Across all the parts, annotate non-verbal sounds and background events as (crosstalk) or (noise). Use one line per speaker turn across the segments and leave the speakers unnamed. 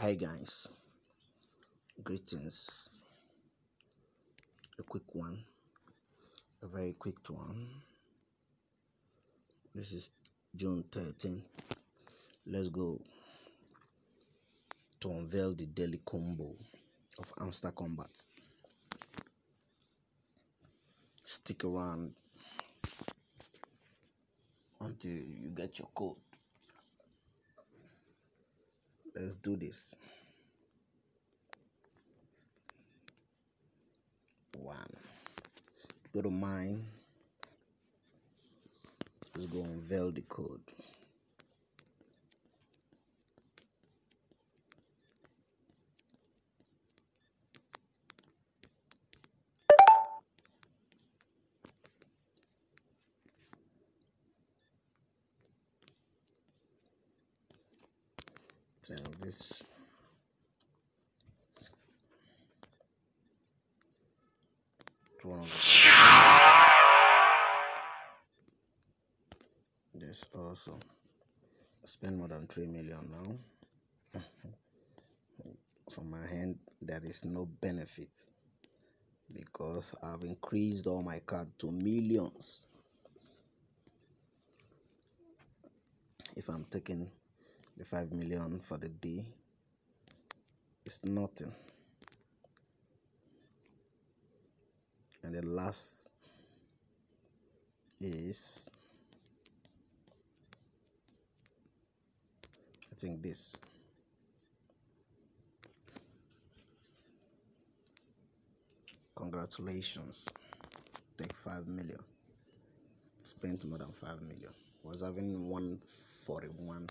Hi guys, greetings. A quick one, a very quick one. This is June 13. Let's go to unveil the daily combo of Hamster Kombat. Stick around until you get your code. Let's do this. One. Go to mine. Let's go unveil the code. This. This also spend more than three million now. (laughs) From my hand, there is no benefit because I've increased all my card to millions. If I'm taking the 5 million for the day, it's nothing. And the last is I think this. Congratulations. Take 5 million. Spent more than 5 million. Was having 141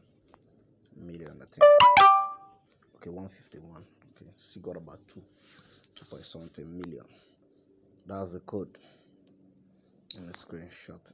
million, I think. Okay, 151. Okay, she got about 2, 2 point something million. That's the code. And a screenshot.